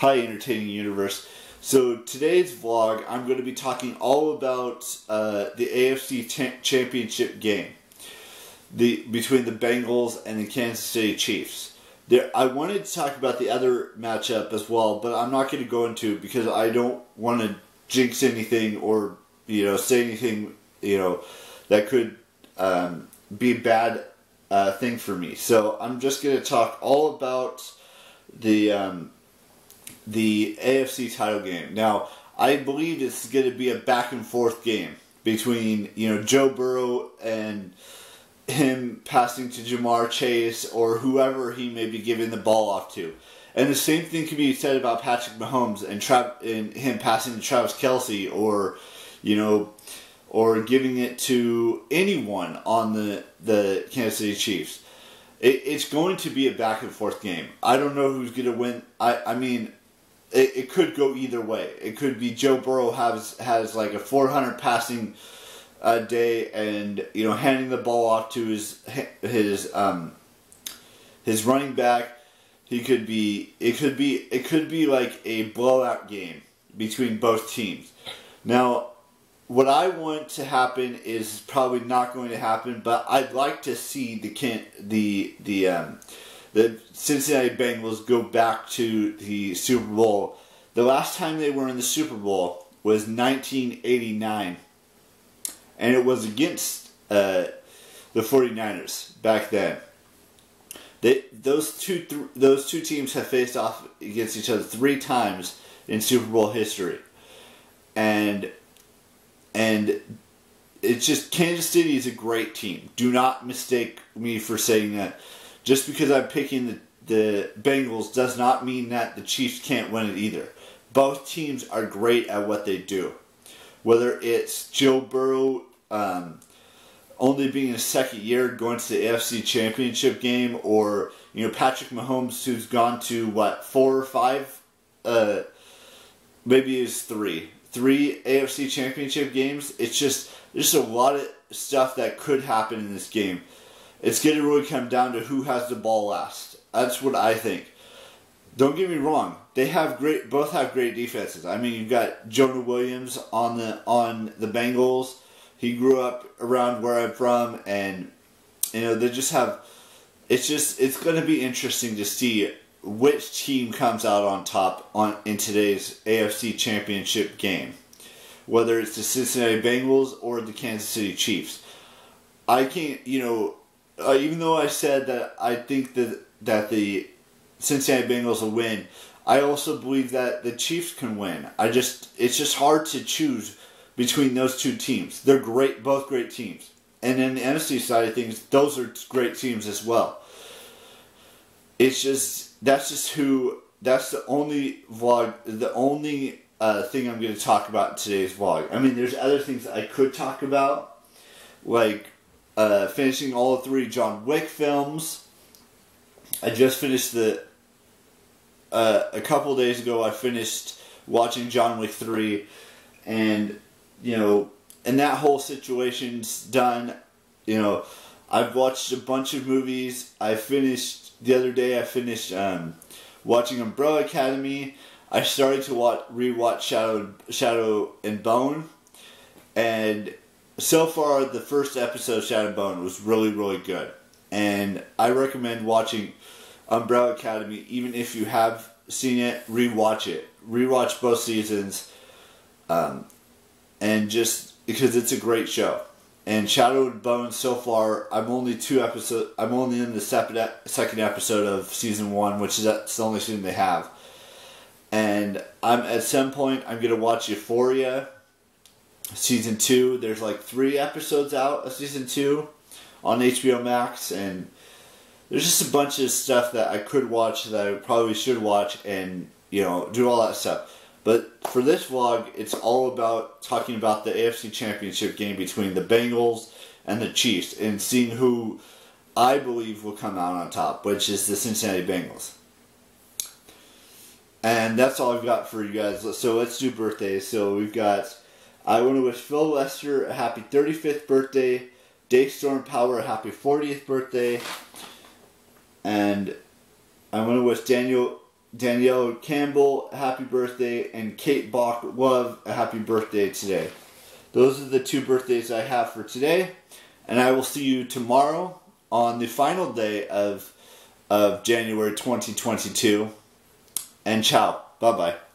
Hi, Entertaining Universe. So today's vlog, I'm going to be talking all about uh, the AFC Championship game, the between the Bengals and the Kansas City Chiefs. There, I wanted to talk about the other matchup as well, but I'm not going to go into it because I don't want to jinx anything or you know say anything you know that could um, be a bad uh, thing for me. So I'm just going to talk all about the um, the AFC title game. Now, I believe it's going to be a back and forth game between you know Joe Burrow and him passing to Ja'Marr Chase or whoever he may be giving the ball off to. And the same thing can be said about Patrick Mahomes and, him passing to Travis Kelce or, you know, or giving it to anyone on the, the Kansas City Chiefs. It, it's going to be a back and forth game. I don't know who's going to win. I, I mean, it, it could go either way. It could be Joe Burrow has has like a 400 passing uh, day, and you know handing the ball off to his his um his running back. He could be. It could be. It could be like a blowout game between both teams. Now, what I want to happen is probably not going to happen, but I'd like to see the can the the um, the Cincinnati Bengals go back to the Super Bowl. The last time they were in the Super Bowl was 1989, and it was against uh, the 49ers back then. They, those two th- those two teams have faced off against each other three times in Super Bowl history, and and it's just Kansas City is a great team. Do not mistake me for saying that just because I'm picking the, the Bengals does not mean that the Chiefs can't win it either. Both teams are great at what they do. Whether it's Joe Burrow um, only being a second year going to the AFC Championship game, or you know Patrick Mahomes who's gone to what four or five, uh, maybe it's three, three AFC Championship games. It's just there's a lot of stuff that could happen in this game it's going to really come down to who has the ball last. That's what I think. Don't get me wrong; they have great, both have great defenses. I mean, you've got Jonah Williams on the on the Bengals. He grew up around where I'm from, and you know they just have. It's just it's going to be interesting to see which team comes out on top on in today's AFC Championship game, whether it's the Cincinnati Bengals or the Kansas City Chiefs. I can't, you know, uh, even though I said that I think that that the Cincinnati Bengals will win, I also believe that the Chiefs can win. I just it's just hard to choose between those two teams. They're great, both great teams. And in the NFC side of things, those are great teams as well. It's just that's just who that's the only vlog, the only uh, thing I'm going to talk about today's vlog. I mean, there's other things I could talk about, like uh, finishing all three John Wick films. I just finished the. Uh, a couple days ago, I finished watching John Wick 3, and, you know, and that whole situation's done. You know, I've watched a bunch of movies. I finished, the other day, I finished um, watching Umbrella Academy. I started to watch, rewatch Shadow, Shadow and Bone, and so far the first episode of Shadow Bone was really really good, and I recommend watching Umbrella Academy even if you have seen it. Rewatch it, rewatch both seasons, um, and just because it's a great show. And Shadow and Bone so far, I'm only two episodes. I'm only in the second episode of season one, which is the only season they have. And I'm at some point I'm gonna watch Euphoria season two. There's like three episodes out of season two on HBO Max, and there's just a bunch of stuff that I could watch that I probably should watch, and you know, do all that stuff. But for this vlog, it's all about talking about the AFC Championship game between the Bengals and the Chiefs, and seeing who I believe will come out on top, which is the Cincinnati Bengals. And that's all I've got for you guys. So let's do birthdays. So we've got I want to wish Phil Lester a happy 35th birthday, Daystorm Power a happy 40th birthday, and I want to wish Daniel Danielle Campbell, happy birthday, and Kate Bach Love, a happy birthday today. Those are the two birthdays I have for today, and I will see you tomorrow on the final day of of January 2022. And ciao. Bye bye.